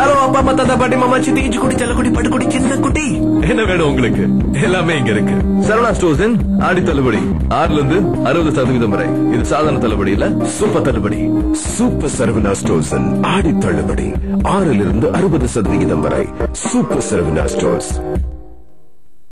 Hello அப்பா அம்மா தாத்தா பாட்டி மாமா சித்தி இஞ்சி குடி செல்லக்குடி பட்டுக்குடி சின்ன குட்டி. என்ன வேணும் உங்களுக்கு? எல்லாமே இங்க இருக்கு. சரவணா ஸ்டோர்ஸின் ஆடி தள்ளுபடி. ஆறுல இருந்து அறுபது சதவீதம் வரை. இது சாதாரண தள்ளுபடி இல்ல சூப்பர் தள்ளுபடி. சூப்பர் சரவணா ஸ்டோர்ஸின் ஆடி தள்ளுபடி. ஆறிலிருந்து அறுபது சதவிகிதம் வரை. Super Saravana stores